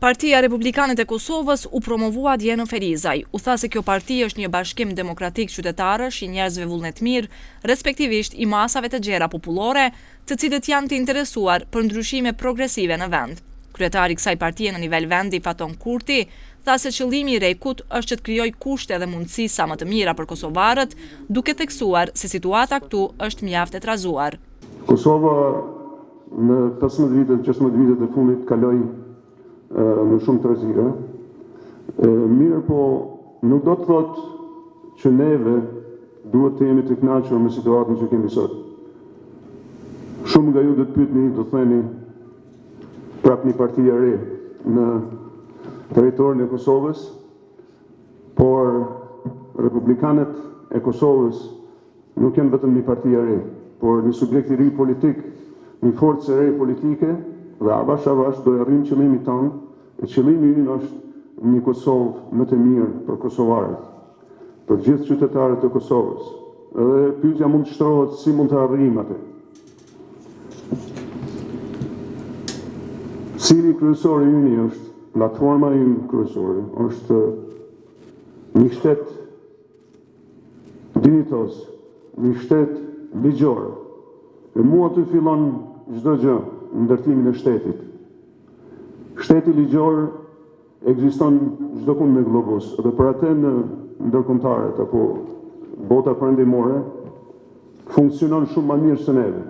Partia Republikanët e Kosovës u promovua dje në Ferizaj. U tha se kjo parti është një bashkim demokratik qytetarësh, i njerëzve vullnetmirë, respektivisht i masave të gjera popullore, të cilët janë të interesuar për ndryshime progresive në vend. Kryetari i kësaj partie në nivel vendi, Faton Kurti, tha se qëllimi i REK-ut është që të krijojë kushte dhe mundësi sa më të mira për kosovarët, duke theksuar se situata këtu është mjaft e trazuar. Kosova Në pesëmbëdhjetë vitet, gjashtëmbëdhjetë vitet e fundit kaloi në shumë trazira. Mirëpo, nuk do të thotë që neve duhet të jemi të kënaqur me situatën që kemi sot. Shumë nga ju do të pyetni, do të theni, prap një parti e re në territorin e Kosovës, por republikanët e Kosovës Nuk janë vetëm një parti e re, por një subjekt i ri politik, një forcë e re politike dhe avash avash do e arrijmë qëllimin tonë, e qëllimi ynë është një Kosovë më të mirë për kosovarët, për gjithë qytetarët e Kosovës. Dhe pyetja mund të shtrohet si mund të arrijmë atë? Cili kryesor i yni është, platforma ynë kryesore është një shtet, Dinjitoz, një shtet ligjor. E mu aty fillon çdo gjë në ndërtimin e shtetit. Shteti ligjor ekziston çdo kund në globus dhe për atë në ndërkombëtarët apo bota perëndimore funksionon shumë më mirë se neve.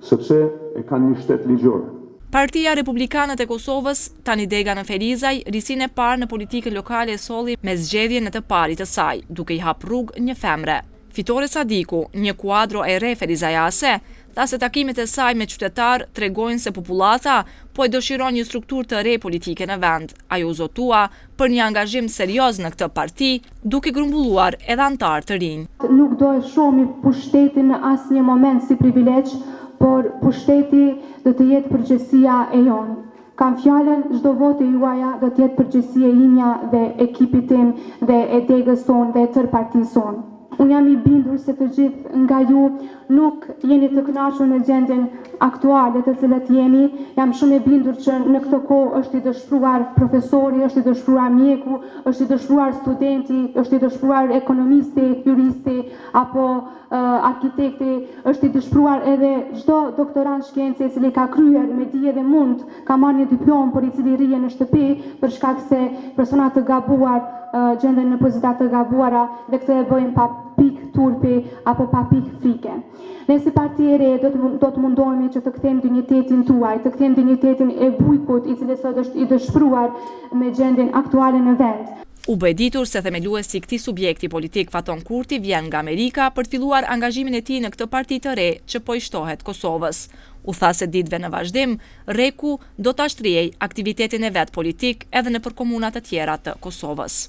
Sepse e kanë një shtet ligjor. Partia Republikanët e Kosovës, tani dega në Ferizaj, risinë e parë në politikën lokale e solli me zgjedhjen e të parit të saj, duke i hapë rrugë një femre. Fitore Sadiku, një kuadro e re ferizajase, tha se takimet e saj me qytetarë tregojnë se popullata po e dëshiron një strukturë të re politike në vend. Ajo u zotua për një angazhim serioz në këtë parti, duke grumbulluar edhe anëtarë të rinj. Nuk do e shohmi pushtetin në asnjë moment si privilegj, por pushteti do të jetë përgjegjësia e jonë. Kam fjalën, çdo votë e juaja do të jetë përgjegjësi e imja dhe ekipit tim dhe e degës sonë dhe e tërë partisë sonë. Unë jam i bindur se të gjithë nga ju nuk jeni të kënaqur në gjendjen aktuale të cilët jemi. Jam shumë e bindur që në këtë kohë është i dëshpruar profesori, është i dëshpruar mjeku, është i dëshpruar studenti, është i dëshpruar ekonomisti, juristi apo arkitekti, është i dëshpruar edhe çdo doktorant shkence i cili ka kryer me dije dhe mund Ka marrë një diplomë por i cili rri në shtëpi për shkak se persona të gabuar gjenden në pozita të gabuara dhe këtë e bëjnë pa pikë turpi apo pa pikë frike. Ne si parti e re do të mundohemi që të kthejmë dinjitetin tuaj, të kthejmë dinjitetin e bujkut i cili sot është i dëshpëruar me gjendjen aktuale në vend. U bë e ditur se themeluesi i këtij subjekti politik Faton Kurti vjen nga Amerika për të filluar angazhimin e tij në këtë parti të re që po i shtohet Kosovës. u tha se ditëve në vazhdim, REKU do ta shtrijë aktivitetin e vet politik edhe nëpër komuna të tjera të Kosovës.